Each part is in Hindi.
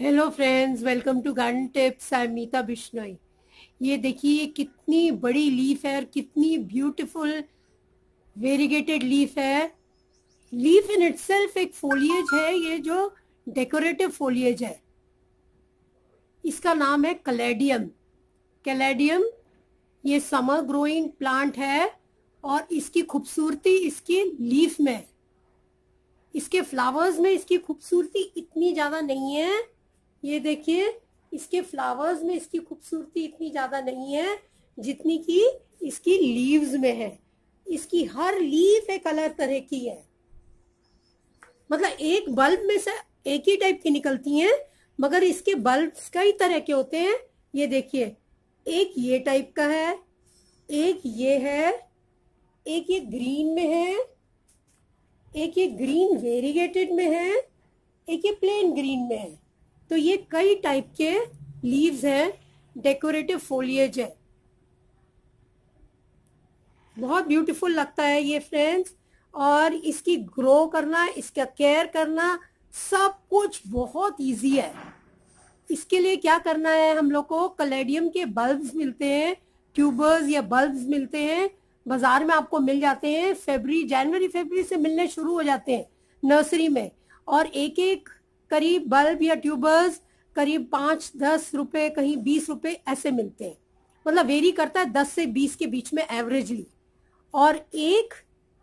Hello friends welcome to garden tips I am Meeta Bishnoi ये देखिए, ये कितनी बड़ी लीफ है और कितनी ब्यूटीफुल वेरीगेटेड लीफ है। लीफ इन इटसेल्फ एक फोलिएज है, ये जो डेकोरेटिव फोलिएज है। इसका नाम है कलेडियम कलेडियम ये समर ग्रोइंग प्लांट है और इसकी खूबसूरती इसकी लीफ में इसके फ्लावर्स में इसकी खूबसूरती इतनी ज़्यादा नहीं है। ये देखिए, इसके फ्लावर्स में इसकी खूबसूरती इतनी ज़्यादा नहीं है जितनी की इसकी लीव्स में है। इसकी हर लीफ एक अलग तरह की है। मतलब एक बल्ब में से एक ही टाइप की निकलती हैं, मगर इसके बल्ब कई तरह के होते हैं। ये देखिए, एक ये टाइप का है, एक ये है, एक ये ग्रीन में है, एक ये ग्रीन वेरीगेटेड में है, एक ये प्लेन ग्रीन में है। तो ये कई टाइप के लीव्स हैं डेकोरेटिव फोलिएज है। बहुत ब्यूटीफुल लगता है ये फ्रेंड्स और इसकी ग्रो करना, इसका केयर करना सब कुछ बहुत इजी है। इसके लिए क्या करना है, हम लोग को कलेडियम के बल्ब्स मिलते हैं ट्यूबर्स या बल्ब्स मिलते हैं, बाज़ार में आपको मिल जाते हैं फेबरी जनवरी फेबरी से मिलने शुरू हो जाते हैं नर्सरी में। और एक एक करीब बल्ब या ट्यूबर्स करीब पाँच, दस रुपए, कहीं बीस रुपए ऐसे मिलते हैं। मतलब वेरी करता है दस से बीस के बीच में एवरेजली। और एक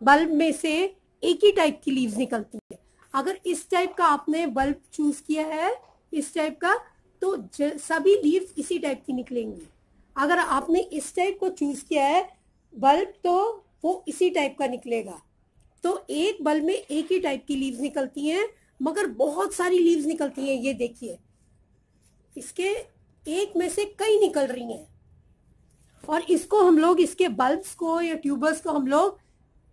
बल्ब में से एक ही टाइप की लीव्स निकलती है। अगर इस टाइप का आपने बल्ब चूज़ किया है, इस टाइप का तो सभी लीव्स इसी टाइप की निकलेंगी। अगर आपने इस टाइप को चूज़ किया है, बल्ब तो वो इसी टाइप का निकलेगा। तो एक बल्ब में एक ही टाइप की लीव्स निकलती हैं मगर बहुत सारी लीव्स निकलती हैं ये देखिए। इसके एक में से कई निकल रही हैं। और इसको हम लोग इसके बल्ब्स को या ट्यूबर्स को हम लोग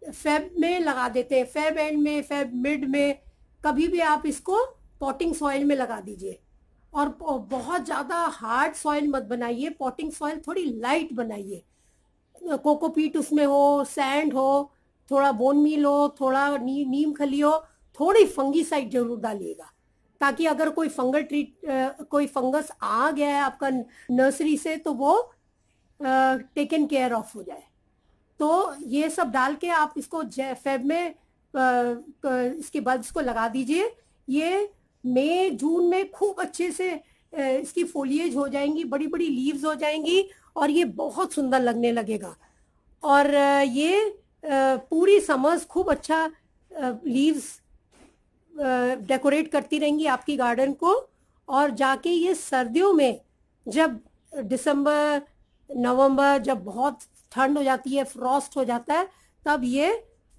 फेब में लगा देते हैं। फेब एंड में फेब मिड में कभी भी आप इसको पॉटिंग सॉइल में लगा दीजिए। और बहुत ज़्यादा हार्ड सॉइल मत बनाइए पॉटिंग सॉइल थोड़ी लाइट बनाइए। कोकोपीट उसमें हो सैंड हो थोड़ा बोन मील हो थोड़ा नी, नीम खली हो थोड़ी फंगी साइड ज़रूर डालिएगा ताकि अगर कोई फंगल ट्रीट कोई फंगस आ गया है आपका नर्सरी से तो वो टेकन केयर ऑफ़ हो जाए। तो ये सब डाल के आप इसको फेब में आ, इसके बल्ब्स को लगा दीजिए। ये मई जून में खूब अच्छे से इसकी फोलिएज हो जाएँगी बड़ी बड़ी लीव्स हो जाएँगी और ये बहुत सुंदर लगने लगेगा। और ये पूरी समर्स खूब अच्छा लीव्स डेकोरेट करती रहेंगी आपकी गार्डन को और जाके ये सर्दियों में जब दिसंबर, नवंबर जब बहुत ठंड हो जाती है फ्रॉस्ट हो जाता है, तब ये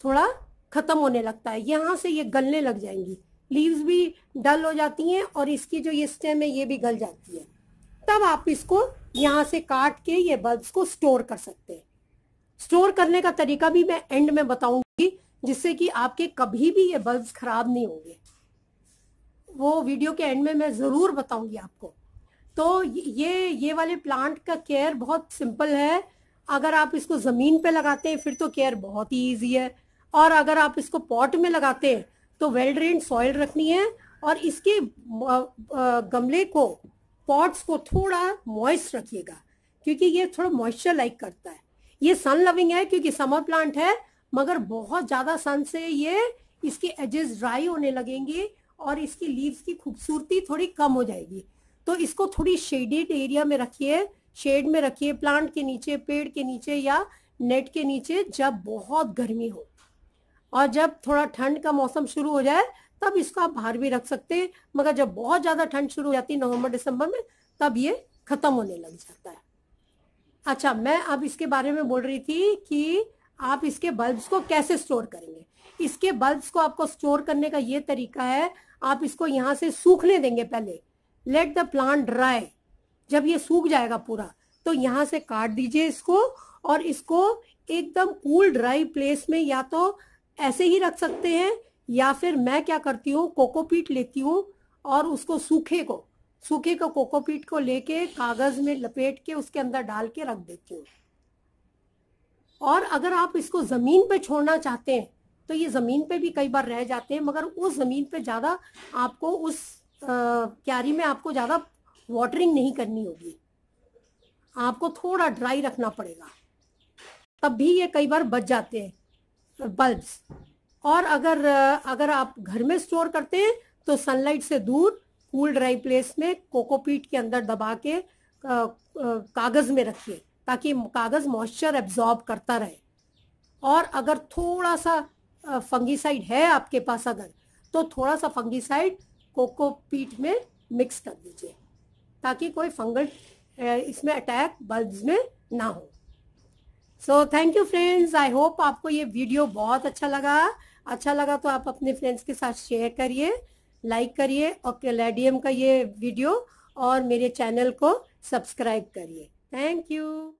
थोड़ा ख़त्म होने लगता है। यहाँ से ये गलने लग जाएँगी। लीव्स भी डल हो जाती हैं और इसकी जो ये स्टेम है, ये भी गल जाती है। तब आप इसको यहाँ से काट के ये बल्ब्स को स्टोर कर सकते हैं। स्टोर करने का तरीका भी मैं एंड में बताऊँगी, जिससे कि आपके कभी भी ये बल्ब खराब नहीं होंगे। वो वीडियो के एंड में मैं ज़रूर बताऊँगी आपको। तो ये ये वाले प्लांट का केयर बहुत सिंपल है। अगर आप इसको ज़मीन पे लगाते हैं, फिर तो केयर बहुत ही ईजी है। और अगर आप इसको पॉट में लगाते हैं तो वेल ड्रेन सॉइल रखनी है। और इसके गमले को पॉट्स को थोड़ा मॉइस्ट रखिएगा, क्योंकि ये थोड़ा मॉइस्चर लाइक करता है। ये सन लविंग है, क्योंकि समर प्लांट है, मगर बहुत ज़्यादा सन से ये, इसके एजेस ड्राई होने लगेंगे। और इसकी लीव्स की खूबसूरती थोड़ी कम हो जाएगी। तो इसको थोड़ी शेडेड एरिया में रखिए शेड में रखिए प्लांट के नीचे, पेड़ के नीचे या नेट के नीचे जब बहुत गर्मी हो और जब थोड़ा ठंड का मौसम शुरू हो जाए, तब इसको आप बाहर भी रख सकते हैं। मगर जब बहुत ज़्यादा ठंड शुरू हो जाती है नवंबर, दिसंबर में, तब ये ख़त्म होने लग जाता है। अच्छा मैं अब इसके बारे में बोल रही थी कि आप इसके बल्ब्स को कैसे स्टोर करेंगे? इसके बल्ब्स को आपको स्टोर करने का ये तरीका है, आप इसको यहाँ से सूखने देंगे पहले। लेट द प्लांट ड्राई जब ये सूख जाएगा पूरा तो यहाँ से काट दीजिए इसको और इसको एकदम कूल ड्राई प्लेस में या तो ऐसे ही रख सकते हैं, या फिर मैं क्या करती हूँ कोकोपीट लेती हूँ और उसको सूखे को सूखे को कोकोपीट को लेके कागज़ में लपेट के उसके अंदर डाल के रख देती हूँ। और अगर आप इसको ज़मीन पे छोड़ना चाहते हैं तो ये ज़मीन पे भी कई बार रह जाते हैं, मगर उस ज़मीन पे ज़्यादा आपको उस क्यारी में आपको ज़्यादा वाटरिंग नहीं करनी होगी। आपको थोड़ा ड्राई रखना पड़ेगा। तब भी ये कई बार बच जाते हैं बल्ब्स और अगर अगर आप घर में स्टोर करते हैं तो सनलाइट से दूर कूल ड्राई प्लेस में कोकोपीट के अंदर दबा के कागज़ में रखिए, ताकि कागज़ मॉइस्चर एब्जॉर्ब करता रहे। और अगर थोड़ा सा फंगीसाइड है आपके पास अगर तो थोड़ा सा फंगीसाइड कोकोपीट में मिक्स कर दीजिए, ताकि कोई फंगल इसमें अटैक बल्ब्स में ना हो। So thank you friends I hope आपको ये वीडियो बहुत अच्छा लगा। अच्छा लगा तो आप अपने फ्रेंड्स के साथ शेयर करिए लाइक करिए और कैलेडियम का ये वीडियो और मेरे चैनल को सब्सक्राइब करिए। Thank you